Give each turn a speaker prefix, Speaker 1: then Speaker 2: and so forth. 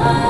Speaker 1: Light